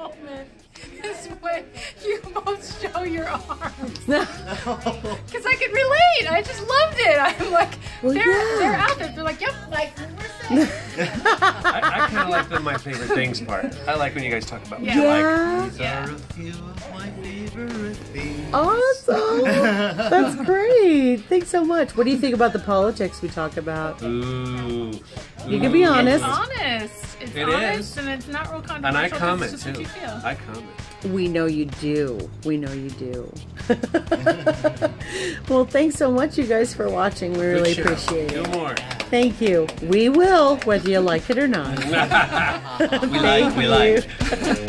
moment is when you both show your arms. Because I could relate. I just loved it. I'm like, well, they're, yeah. they're out there. They're like, yep, like, we're safe. I, I kind of like the my favorite things part. I like when you guys talk about yeah. yeah. Like, These yeah. are a few of my favorite things. Awesome. That's great. Thanks so much. What do you think about the politics we talk about? Ooh. You can be honest. Honest. It's It honest is. and it's not real controversial. And I comment it's too. what you feel. I comment. We know you do. We know you do. well, thanks so much, you guys, for watching. We really Good show. appreciate Do it. more. Thank you. We will, whether you like it or not. we like, we like. you.